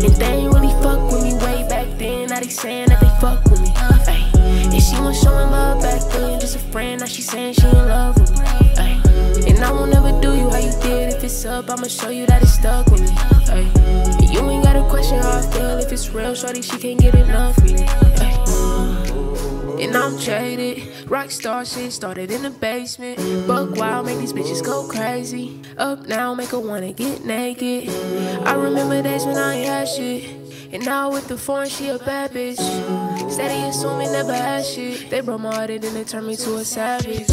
And they ain't really fuck with me way back then. Now they saying that they fuck with me. Ay. And she was showing love back then, just a friend. Now she saying she in love with me. Ay. And I won't ever do you how you did. If it's up, I'ma show you that it's stuck with me. Ay. And you ain't gotta question how I feel. If it's real, shorty, she can't get enough of me. Ay. And I'm jaded. Rockstar shit started in the basement. Buck wild, make these bitches go crazy. Up now, make her wanna get naked. I remember days when I ain't had shit. And now with the foreign, she a bad bitch. Steady assuming never had shit. They broke my heart and then they turned me to a savage.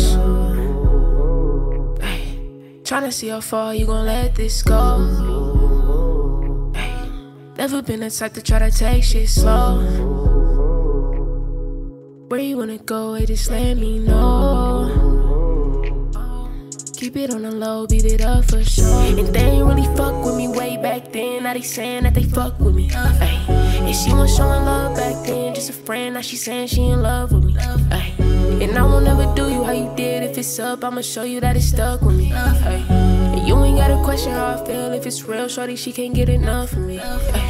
Ay. Tryna see how far you gon' let this go. Never been the type to try to take shit slow. Where you wanna go, hey, just let me know. Keep it on the low, beat it up for sure. And they ain't really fuck with me way back then. Now they saying that they fuck with me. Ay. And she was showing love back then, just a friend. Now she saying she in love with me. Ay. And I won't ever do you how you did. If it's up, I'ma show you that it's stuck with me. Ay. And you ain't gotta question how I feel. If it's real, shorty, she can't get enough of me. Ay.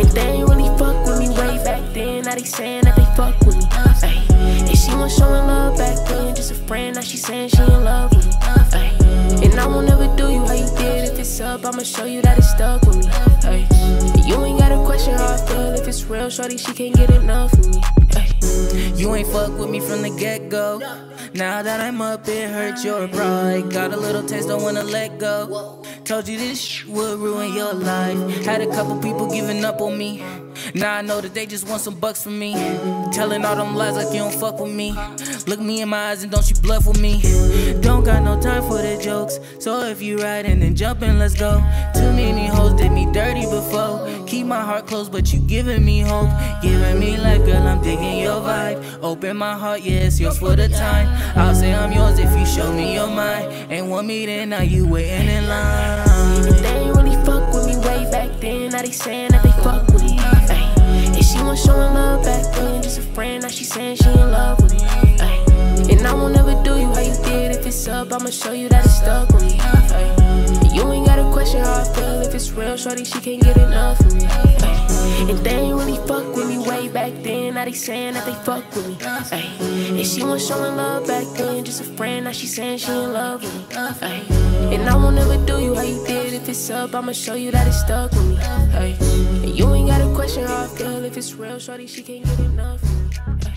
And they ain't really fuck with me way back then. Now they saying that they fuck with me. Ay. And she was showing love back then, just a friend. Now she saying she in love with me. Ay. And I won't ever do you how you did. If it's up, I'ma show you that it's stuck with me. Ay. You ain't gotta question how I feel. If it's real, shorty, she can't get enough of me. Ay. You ain't fuck with me from the get go. Now that I'm up, it hurts your pride. Got a little taste, don't wanna let go. Told you this would ruin your life. Had a couple people giving up on me. Now I know that they just want some bucks from me. Telling all them lies like you don't fuck with me. Look me in my eyes and don't you bluff with me. Don't got no time for the jokes. So if you riding then jumping, let's go. Too many hoes did me dirty before. Keep my heart closed, but you giving me hope. Giving me life, girl, I'm digging. Open my heart, it's yours for the time. I'll say I'm yours if you show me your mind. Ain't want me then, now you waiting in line. They ain't really fuck with me way back then. Now they saying that they fuck with me. Ay. And she was showing love back then, just a friend. Now she saying she in love with me. Ay. And I won't ever do you how you did. If it's up, I'ma show you that it's stuck with me. Ay. You ain't gotta question how I feel. If it's real, shorty, she can't get enough of me. Ay. And they ain't really fuck with me way back then. Now they saying that they fuck with me. Ay. And she was showing love back then, just a friend. Now she saying she in love with me. Ay. And I won't ever do you how you did. If it's up, I'ma show you that it's stuck with me. Ay. And you ain't gotta question how I feel. If it's real, shorty, she can't get enough. of me.